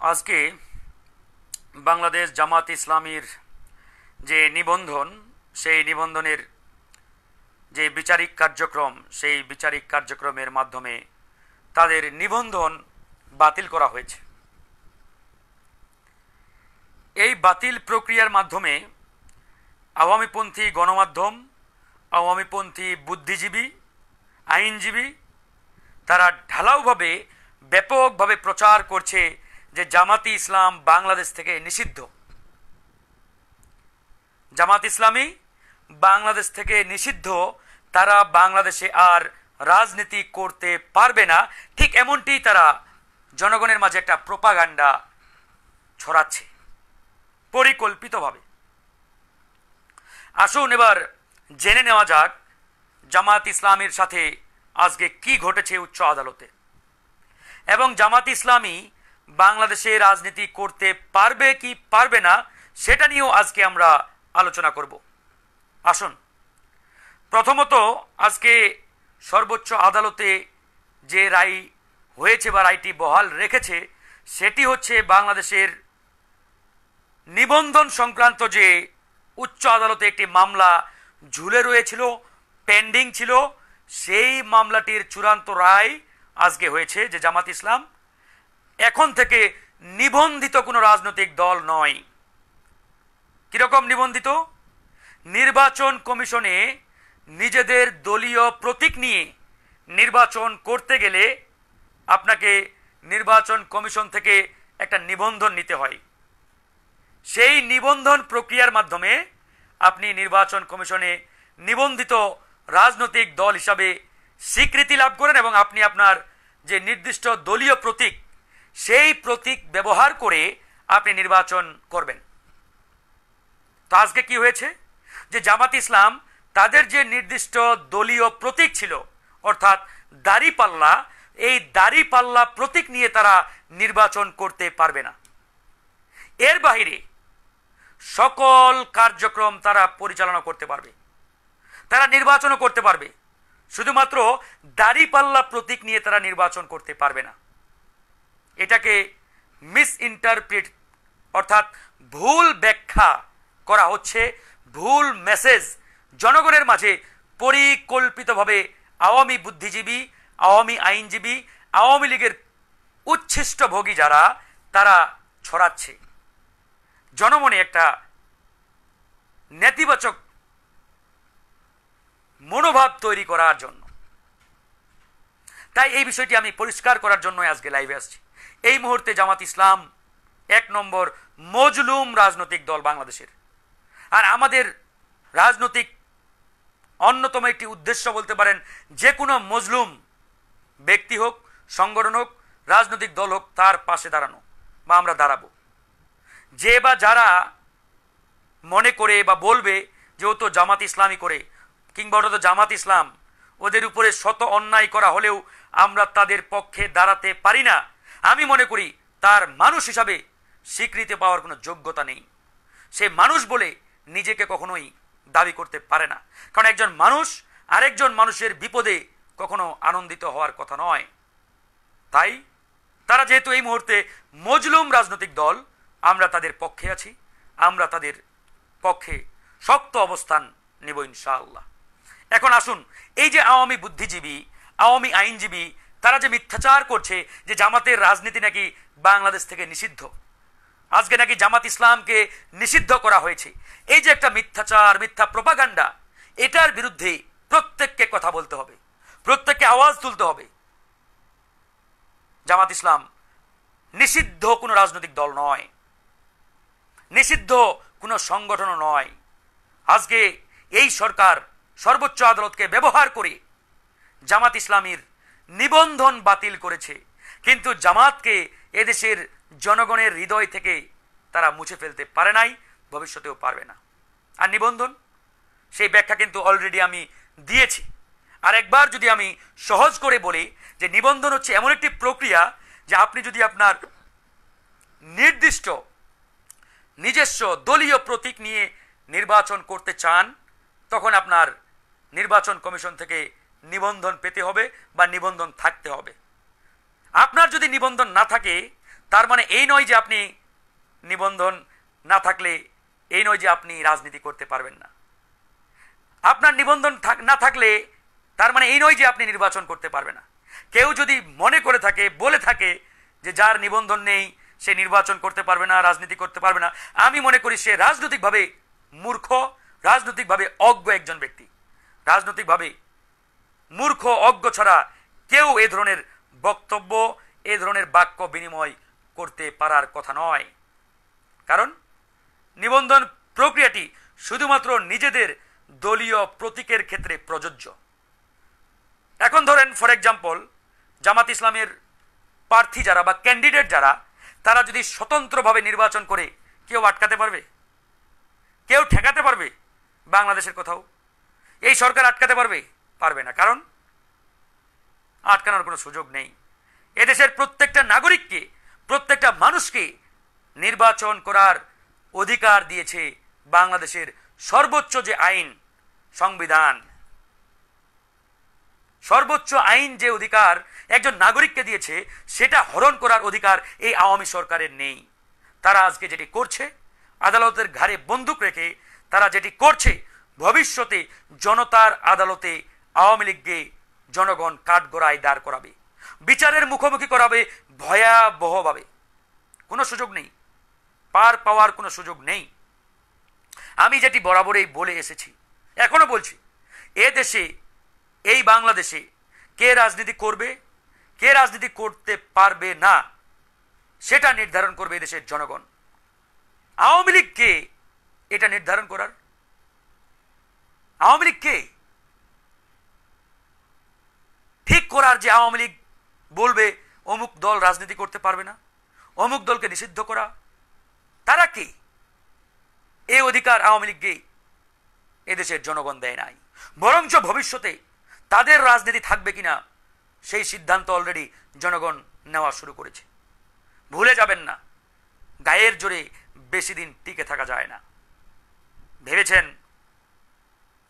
আজকে বাংলাদেশ জামাত ইসলামীর যে নিবন্ধন, সেই নিবন্ধনের যে বিচারিক কার্যক্রম, সেই বিচারিক কার্যক্রমের মাধ্যমে তাদের নিবন্ধন বাতিল করা হয়েছে। এই বাতিল প্রক্রিয়ার মাধ্যমে আওয়ামীপন্থী গণমাধ্যম, আওয়ামীপন্থী বুদ্ধিজীবী, আইনজীবী, তারা ঢালাওভাবে ব্যাপকভাবে প্রচার করছে যে জামাতি ইসলাম বাংলাদেশ থেকে নিষিদ্ধ। জামাত ইসলামী বাংলাদেশ থেকে নিষিদ্ধ, তারা বাংলাদেশে আর রাজনীতি করতে পারবে না। ঠিক এমনটি তারা জনগণের মাঝে একটা প্রোপাগান্ডা ছড়াচ্ছে, পরিকল্পিতভাবে। আসুন এবার জেনে নেওয়া যাক জামাত ইসলামের সাথে আজকে কি ঘটেছে উচ্চ আদালতে। এবং জামাত ইসলামী বাংলাদেশে রাজনীতি করতে পারবে কি পারবে না, সেটা নিয়েও আজকে আমরা আলোচনা করব। আসুন। প্রথমত, আজকে সর্বোচ্চ আদালতে যে রায় হয়েছে বা রায়টি বহাল রেখেছে, সেটি হচ্ছে বাংলাদেশের নিবন্ধন সংক্রান্ত যে উচ্চ আদালতে একটি মামলা ঝুলে রয়েছিল, পেন্ডিং ছিল, সেই মামলাটির চূড়ান্ত রায় আজকে হয়েছে যে জামাত ইসলাম এখন থেকে নিবন্ধিত কোনো রাজনৈতিক দল নয়। কীরকম নিবন্ধিত? নির্বাচন কমিশনে নিজেদের দলীয় প্রতীক নিয়ে নির্বাচন করতে গেলে আপনাকে নির্বাচন কমিশন থেকে একটা নিবন্ধন নিতে হয়। সেই নিবন্ধন প্রক্রিয়ার মাধ্যমে আপনি নির্বাচন কমিশনে নিবন্ধিত রাজনৈতিক দল হিসাবে স্বীকৃতি লাভ করেন এবং আপনি আপনার যে নির্দিষ্ট দলীয় প্রতীক সেই প্রতীক ব্যবহার করে আপনি নির্বাচন করবেন। তো আজকে কি হয়েছে? যে জামাত ইসলাম তাদের যে নির্দিষ্ট দলীয় প্রতীক ছিল, অর্থাৎ দাড়িপাল্লা এই দাড়িপাল্লা প্রতীক নিয়ে তারা নির্বাচন করতে পারবে না। এর বাহিরে সকল কার্যক্রম তারা পরিচালনা করতে পারবে। তারা নির্বাচনও করতে পারবে। শুধুমাত্র দাড়িপাল্লা প্রতীক নিয়ে তারা নির্বাচন করতে পারবে না। এটাকে মিস ইন্টারপ্রিট অর্থাৎ ভুল ব্যাখ্যা করা হচ্ছে, ভুল মেসেজ জনগণের মাঝে পরিকল্পিতভাবে আওয়ামী বুদ্ধিজীবী, আওয়ামী আইনজীবী, আওয়ামী লীগের উচ্ছিষ্ট ভোগী যারা, তারা ছড়াচ্ছে। জনমনে একটা নেতিবাচক মনোভাব তৈরি করার জন্য। তাই এই বিষয়টি আমি পরিষ্কার করার জন্য আজকে লাইভে আসছি। এই মুহূর্তে জামাত ইসলাম এক নম্বর মজলুম রাজনৈতিক দল বাংলাদেশের। আর আমাদের রাজনৈতিক অন্যতম একটি উদ্দেশ্য বলতে পারেন, যে কোনো মজলুম ব্যক্তি হোক, সংগঠন হোক, রাজনৈতিক দল হোক, তার পাশে দাঁড়ানো বা আমরা দাঁড়াবো। যে বা যারা মনে করে বা বলবে যে ও তো জামাত ইসলামী করে, কিংবা ওটা তো জামাত ইসলাম, ওদের উপরে শত অন্যায় করা হলেও আমরা তাদের পক্ষে দাঁড়াতে পারি না আমি মনে করি তার মানুষ হিসাবে স্বীকৃতি পাওয়ার কোনো যোগ্যতা নেই। সে মানুষ বলে নিজেকে কখনোই দাবি করতে পারে না। কারণ একজন মানুষ আরেকজন মানুষের বিপদে কখনো আনন্দিত হওয়ার কথা নয়। তাই তারা যেহেতু এই মুহূর্তে মজলুম রাজনৈতিক দল, আমরা তাদের পক্ষে আছি, আমরা তাদের পক্ষে শক্ত অবস্থান নেব ইনশাআল্লাহ। এখন আসুন, এই যে আওয়ামী বুদ্ধিজীবী, আওয়ামী আইনজীবী তারা যে মিথ্যাচার করছে যে জামাতের রাজনীতি নাকি বাংলাদেশ থেকে নিষিদ্ধ। আজকে নাকি জামাত ইসলামকে নিষিদ্ধ করা হয়েছে। এই যে একটা মিথ্যাচার, মিথ্যা প্রপাগান্ডা, এটার বিরুদ্ধে প্রত্যেককে কথা বলতে হবে। প্রত্যেককে আওয়াজ তুলতে হবে। জামাত ইসলাম নিষিদ্ধ কোনো রাজনৈতিক দল নয়। নিষিদ্ধ কোনো সংগঠনও নয়। আজকে এই সরকার সর্বোচ্চ আদালতকে ব্যবহার করে জামাত ইসলামীর নিবন্ধন বাতিল করেছে। কিন্তু জামাতকে এদেশের জনগণের হৃদয় থেকে তারা মুছে ফেলতে পারে নাই, ভবিষ্যতেও পারবে না। আর নিবন্ধন? সেই ব্যাখ্যা কিন্তু অলরেডি আমি দিয়েছি। আর একবার যদি আমি সহজ করে বলি যে নিবন্ধন হচ্ছে এমন একটি প্রক্রিয়া যে আপনি যদি আপনার নির্দিষ্ট, নিজস্ব দলীয় প্রতীক নিয়ে নির্বাচন করতে চান, তখন আপনার নির্বাচন কমিশন থেকে নিবন্ধন পেতে হবে বা নিবন্ধন থাকতে হবে। আপনার যদি নিবন্ধন না থাকে, তার মানে এই নয় যে আপনি নিবন্ধন না থাকলে, এই নয় যে আপনি রাজনীতি করতে পারবেন না। আপনার নিবন্ধন না থাকলে, তার মানে এই নয় যে আপনি নির্বাচন করতে পারবে না। কেউ যদি মনে করে থাকে, বলে থাকে যে যার নিবন্ধন নেই, সে নির্বাচন করতে পারবে না, রাজনীতি করতে পারবে না, আমি মনে করি সে রাজনৈতিকভাবে মূর্খ, রাজনৈতিকভাবে অজ্ঞ একজন ব্যক্তি। রাজনৈতিকভাবে মূর্খ, অজ্ঞ ছাড়া কেউ এ ধরনের বক্তব্য, এ ধরনের বাক্য বিনিময় করতে পারার কথা নয়। কারণ নিবন্ধন প্রক্রিয়াটি শুধুমাত্র নিজেদের দলীয় প্রতীকের ক্ষেত্রে প্রযোজ্য। এখন ধরেন ফর এক্সাম্পল জামাত ইসলামের প্রার্থী যারা বা ক্যান্ডিডেট যারা, তারা যদি স্বতন্ত্রভাবে নির্বাচন করে কেউ আটকাতে পারবে? কেউ ঠেকাতে পারবে বাংলাদেশের কোথাও? এই সরকার আটকাতে পারবে? পারবে না। কারণ আটকানোর কোনো সুযোগ নেই। এদেশের প্রত্যেকটা নাগরিককে, প্রত্যেকটা মানুষকে নির্বাচন করার অধিকার দিয়েছে বাংলাদেশের সর্বোচ্চ যে আইন, সংবিধান। সর্বোচ্চ আইন যে অধিকার একজন নাগরিককে দিয়েছে, সেটা হরণ করার অধিকার এই আওয়ামী সরকারের নেই। তারা আজকে যেটি করছে, আদালতের ঘাড়ে বন্দুক রেখে তারা যেটি করছে, ভবিষ্যতে জনতার আদালতে আওয়ামী লীগকে জনগণ কাঠগড়ায় দাঁড় করাবে, বিচারের মুখোমুখি করাবে ভয়াবহভাবে। কোনো সুযোগ নেই, পার পাওয়ার কোনো সুযোগ নেই। আমি যেটি বরাবরই বলে এসেছি, এখনও বলছি, এ দেশে, এই বাংলাদেশে কে রাজনীতি করবে, কে রাজনীতি করতে পারবে না, সেটা নির্ধারণ করবে দেশের জনগণ। আওয়ামী লীগকে এটা নির্ধারণ করার, আওয়ামী লীগ কে ঠিক করার যে আওয়ামী লীগ বলবে, অমুক দল রাজনীতি করতে পারবে না, অমুক দলকে নিষিদ্ধ করা, তারা কি? এই অধিকার আওয়ামী লীগকে এদেশের জনগণ দেয় নাই। বরঞ্চ ভবিষ্যতে তাদের রাজনীতি থাকবে কিনা, সেই সিদ্ধান্ত অলরেডি জনগণ নেওয়া শুরু করেছে। ভুলে যাবেন না, গায়ের জোরে বেশি দিন টিকে থাকা যায় না। ভেবেছেন?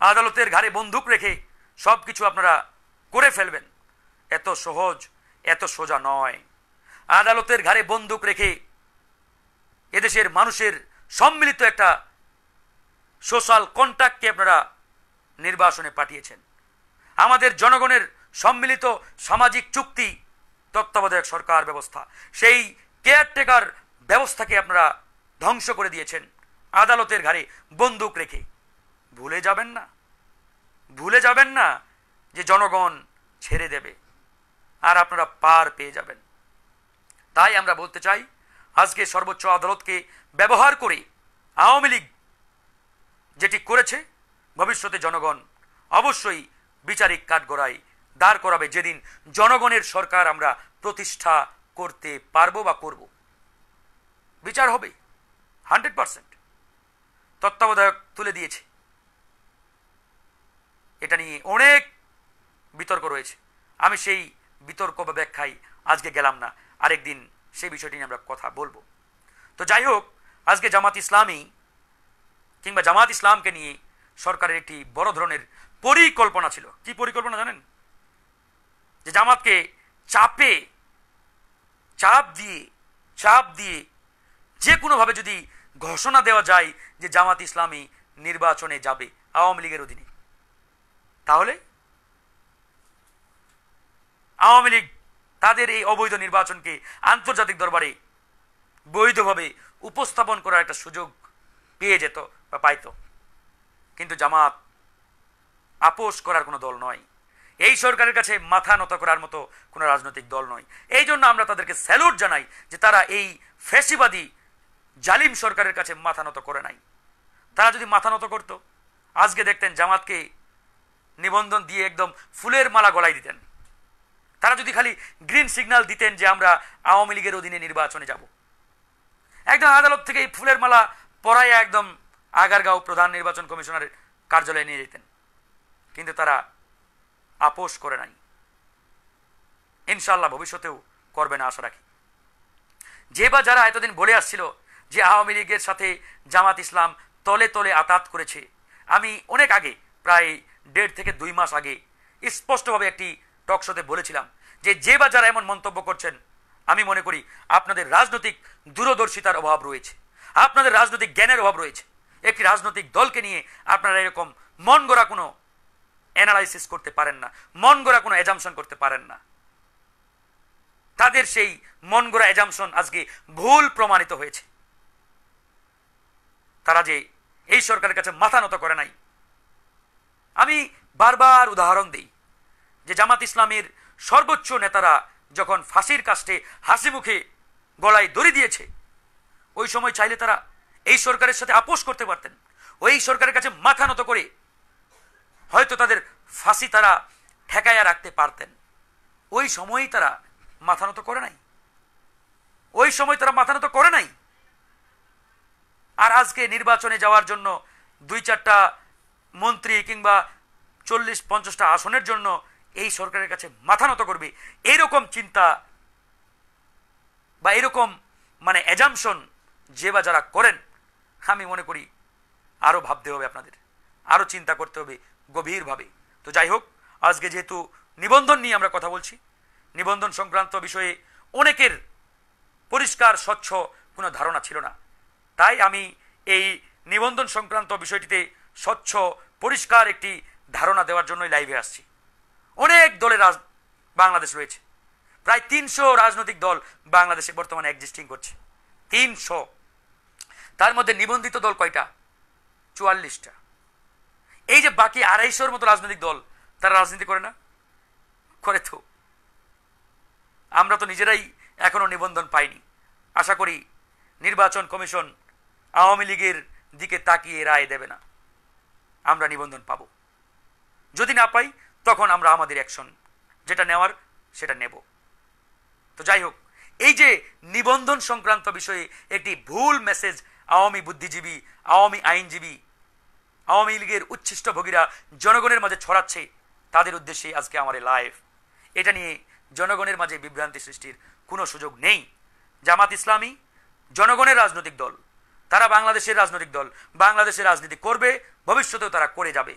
আদালতের ঘাড়ে বন্দুক রেখে সব কিছু আপনারা করে ফেলবেন। এত সহজ, এত সোজা নয়। আদালতের ঘাড়ে বন্দুক রেখে এদেশের মানুষের সম্মিলিত একটা সোশ্যাল কন্ট্যাক্টকে আপনারা নির্বাসনে পাঠিয়েছেন। আমাদের জনগণের সম্মিলিত সামাজিক চুক্তি, তত্ত্বাবধায়ক সরকার ব্যবস্থা, সেই কেয়ারটেকার ব্যবস্থাকে আপনারা ধ্বংস করে দিয়েছেন। আদালতের ঘাড়ে বন্দুক রেখে। ভুলে যাবেন না। ভুলে যাবেন না যে জনগণ ছেড়ে দেবে। আর আপনারা পার পেয়ে যাবেন। তাই আমরা বলতে চাই, আজকে সর্বোচ্চ আদালতকে ব্যবহার করে আওয়ামী লীগ যেটি করেছে, ভবিষ্যতে জনগণ অবশ্যই বিচারিক কাঠগড়ায় দাঁড় করাবে। যেদিন জনগণের সরকার আমরা প্রতিষ্ঠা করতে পারব বা করব। বিচার হবে, হান্ড্রেড পারসেন্ট। তত্ত্বাবধায়ক তুলে দিয়েছে। এটা নিয়ে অনেক বিতর্ক রয়েছে। আমি সেই বিতর্ক বা ব্যাখ্যায় আজকে গেলাম না। আরেকদিন সেই বিষয়টি নিয়ে আমরা কথা বলব। তো যাই হোক, আজকে জামাত ইসলামী কিংবা জামাত ইসলামকে নিয়ে সরকারের একটি বড় ধরনের পরিকল্পনা ছিল। কি পরিকল্পনা জানেন? যে জামাতকে চাপে, চাপ দিয়ে চাপ দিয়ে যে কোনোভাবে যদি ঘোষণা দেওয়া যায় যে জামাত ইসলামী নির্বাচনে যাবে আওয়ামী লীগের অধীনে, তাহলে আওয়ামী লীগ তাদের এই অবৈধ নির্বাচনকে আন্তর্জাতিক দরবারে বৈধভাবে উপস্থাপন করার একটা সুযোগ পেয়ে যেত বা পাইতো। কিন্তু জামাত আপোষ করার কোনো দল নয়। এই সরকারের কাছে মাথা নত করার মতো কোনো রাজনৈতিক দল নয়। এই জন্য আমরা তাদেরকে স্যালুট জানাই যে তারা এই ফ্যাসিবাদী জালিম সরকারের কাছে মাথা নত করে নাই। তারা যদি মাথা নত করতো, আজকে দেখতেন জামাতকে নিবন্ধন দিয়ে একদম ফুলের মালা গলায় দিতেন। তারা যদি খালি গ্রিন সিগন্যাল দিতেন যে আমরা আওয়ামী লীগের অধীনে নির্বাচনে যাব। একদম আদালত থেকে এই ফুলের মালা পরাইয়া একদম আগারগাঁও প্রধান নির্বাচন কমিশনারের কার্যালয়ে নিয়ে যেতেন। কিন্তু তারা আপোষ করে নাই। ইনশাল্লাহ ভবিষ্যতেও করবে না, আশা রাখি। যে বা যারা এতদিন বলে আসছিল যে আওয়ামী লীগের সাথে জামাত ইসলাম তলে তলে আতাত করেছে, আমি অনেক আগে, প্রায় দেড় থেকে দুই মাস আগে, স্পষ্টভাবে একটি টক শোতে বলেছিলাম যে যে বা যারা এমন মন্তব্য করছেন, আমি মনে করি আপনাদের রাজনৈতিক দূরদর্শিতার অভাব রয়েছে। আপনাদের রাজনৈতিক জ্ঞানের অভাব রয়েছে। একটি রাজনৈতিক দলকে নিয়ে আপনারা এরকম মন গড়া কোনো অ্যানালাইসিস করতে পারেন না, মন গড়া কোনো এজামশন করতে পারেন না। তাদের সেই মন গড়া এজামশন আজকে ভুল প্রমাণিত হয়েছে। তারা যে এই সরকারের কাছে মাথা নত করে নাই। আমি বারবার উদাহরণ দিই যে জামাত ইসলামের সর্বোচ্চ নেতারা যখন ফাঁসির কাস্টে হাসি মুখে গলায় দড়ি দিয়েছে, ওই সময় চাইলে তারা এই সরকারের সাথে আপোষ করতে পারতেন। ওই সরকারের কাছে মাথা নত করে হয়তো তাদের ফাঁসি তারা ঠেকাইয়া রাখতে পারতেন। ওই সময়ই তারা মাথা নত করে নাই। ওই সময় তারা মাথা নত করে নাই। আর আজকে নির্বাচনে যাওয়ার জন্য দুই চারটা মন্ত্রী কিংবা চল্লিশ পঞ্চাশটা আসনের জন্য এই সরকারের কাছে মাথা নত করবে। এইরকম চিন্তা বা এরকম মানে এজামশন যে বা যারা করেন, আমি মনে করি আরও ভাবতে হবে আপনাদের। আরও চিন্তা করতে হবে গভীরভাবে। তো যাই হোক, আজকে যেহেতু নিবন্ধন নিয়ে আমরা কথা বলছি, নিবন্ধন সংক্রান্ত বিষয়ে অনেকের পরিষ্কার, স্বচ্ছ কোনো ধারণা ছিল না। তাই আমি এই নিবন্ধন সংক্রান্ত বিষয়টিতে স্বচ্ছ, পরিষ্কার একটি ধারণা দেওয়ার জন্যই লাইভে আসছি। অনেক দলের রাজ বাংলাদেশ রয়েছে। প্রায় তিনশো রাজনৈতিক দল বাংলাদেশে বর্তমানে এক্সিস্টিং করছে। তিনশো। তার মধ্যে নিবন্ধিত দল কয়টা? চুয়াল্লিশটা। এই যে বাকি আড়াইশোর মতো রাজনৈতিক দল, তারা রাজনীতি করে না? করে তো। আমরা তো নিজেরাই এখনও নিবন্ধন পাইনি। আশা করি নির্বাচন কমিশন আওয়ামী লীগের দিকে তাকিয়ে রায় দেবে না। আমরা নিবন্ধন পাব। যদি না পাই তখন আমরা আমাদের অ্যাকশন যেটা নেওয়ার সেটা নেব। তো যাই হোক, এই যে নিবন্ধন সংক্রান্ত বিষয়ে একটি ভুল মেসেজ আওয়ামী বুদ্ধিজীবী, আওয়ামী আইনজীবী, আওয়ামী লীগের উচ্ছিষ্ট ভোগীরা জনগণের মাঝে ছড়াচ্ছে, তাদের উদ্দেশ্যে আজকে আমার লাইভ এটা নিয়ে জনগণের মাঝে বিভ্রান্তি সৃষ্টির কোনো সুযোগ নেই। জামাত ইসলামী, জনগণের রাজনৈতিক দল, তারা বাংলাদেশের রাজনৈতিক দল, বাংলাদেশের রাজনীতি করবে, ভবিষ্যতেও তারা করে যাবে।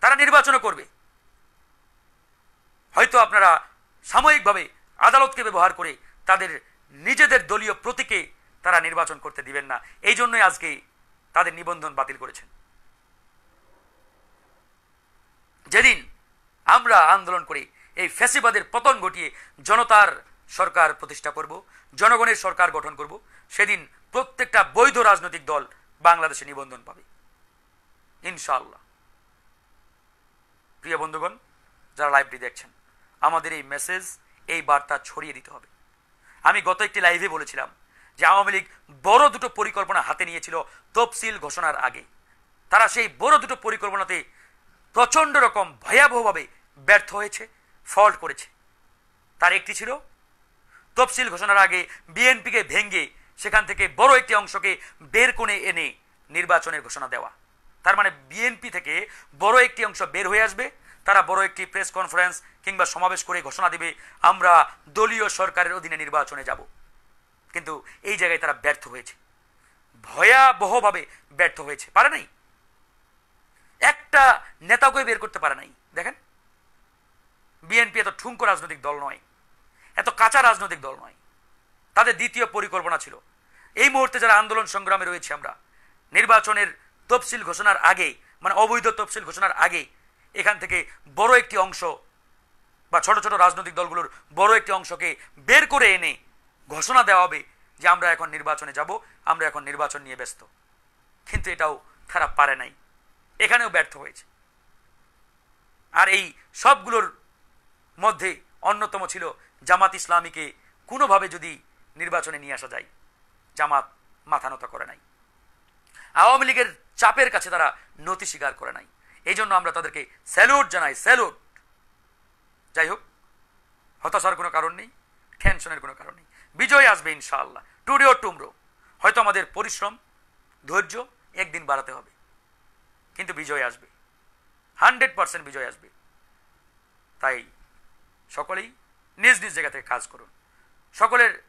তারা নির্বাচনও করবে। হয়তো আপনারা সাময়িকভাবে আদালতকে ব্যবহার করে তাদের নিজেদের দলীয় প্রতীকে তারা নির্বাচন করতে দিবেন না। এই জন্যই আজকে তাদের নিবন্ধন বাতিল করেছেন। যেদিন আমরা আন্দোলন করে এই ফ্যাসিবাদের পতন ঘটিয়ে জনতার সরকার প্রতিষ্ঠা করব, জনগণের সরকার গঠন করব, সেদিন প্রত্যেকটা বৈধ রাজনৈতিক দল বাংলাদেশে নিবন্ধন পাবে। ইনশাআল্লাহ। প্রিয় বন্ধুগণ, যারা লাইভটি দেখছেন, আমাদের এই মেসেজ এই বার্তা ছড়িয়ে দিতে হবে। আমি গত একটি লাইভে বলেছিলাম যে আওয়ামী লীগ বড় দুটো পরিকল্পনা হাতে নিয়েছিল তফসিল ঘোষণার আগে। তারা সেই বড় দুটো পরিকল্পনাতে প্রচণ্ড রকম ভয়াবহভাবে ব্যর্থ হয়েছে ফল্ট করেছে। তার একটি ছিল, তফসিল ঘোষণার আগে বিএনপিকে ভেঙ্গে সেখান থেকে বড় একটি অংশকে বের করে এনে নির্বাচনের ঘোষণা দেওয়া। তার মানে বিএনপি থেকে বড় একটি অংশ বের হয়ে আসবে। তারা বড় একটি প্রেস কনফারেন্স কিংবা সমাবেশ করে ঘোষণা দিবে, আমরা দলীয় সরকারের অধীনে নির্বাচনে যাব। কিন্তু এই জায়গায় তারা ব্যর্থ হয়েছে। ভয়াবহভাবে ব্যর্থ হয়েছে। পারে নাই? একটা নেতাকে বের করতে পারে নাই। দেখেন বিএনপি এত ঠুঙ্কো রাজনৈতিক দল নয়, এত কাঁচা রাজনৈতিক দল নয়। তাদের দ্বিতীয় পরিকল্পনা ছিল, এই মুহূর্তে যারা আন্দোলন সংগ্রামে রয়েছে আমরা, নির্বাচনের তফসিল ঘোষণার আগে মানে অবৈধ তফসিল ঘোষণার আগে এখান থেকে বড় একটি অংশ বা ছোট ছোট রাজনৈতিক দলগুলোর বড় একটি অংশকে বের করে এনে ঘোষণা দেওয়া হবে যে আমরা এখন নির্বাচনে যাব, আমরা এখন নির্বাচন নিয়ে ব্যস্ত। কিন্তু এটাও তারা পারে নাই। এখানেও ব্যর্থ হয়েছে। আর এই সবগুলোর মধ্যে অন্যতম ছিল জামাত ইসলামীকে কোনোভাবে যদি নির্বাচনে নিয়ে আসা যায়, জামাত মাথা নত করে নাই। আওয়ামী লীগের চাপের কাছে তারা নতি স্বীকার করে নাই। এই জন্য আমরা তাদেরকে স্যালুট জানাই, স্যালুট। যাই হোক, হতাশার কোনো কারণ নেই, টেনশনের কোনো কারণ নেই। বিজয় আসবে ইনশাআল্লাহ। Today tomorrow. হয়তো আমাদের পরিশ্রম, ধৈর্য একদিন বাড়াতে হবে। কিন্তু বিজয় আসবে। হান্ড্রেড পার্সেন্ট বিজয় আসবে। তাই সকলেই নিজ নিজ জায়গা থেকে কাজ করুন। সকলের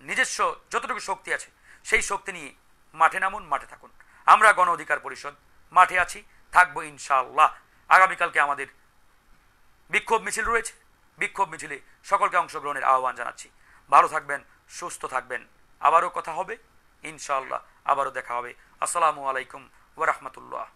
নিজস্ব যতটুকু শক্তি আছে, সেই শক্তি নিয়ে মাঠে নামুন, মাঠে থাকুন। আমরা গণ অধিকার পরিষদ মাঠে আছি, থাকব ইনশাআল্লাহ। আগামীকালকে আমাদের বিক্ষোভ মিছিল রয়েছে। বিক্ষোভ মিছিলে সকলকে অংশগ্রহণের আহ্বান জানাচ্ছি। ভালো থাকবেন, সুস্থ থাকবেন। আবারও কথা হবে, ইনশাআল্লাহ আবারও দেখা হবে। আসসালামু আলাইকুম ওরহমতুল্লাহ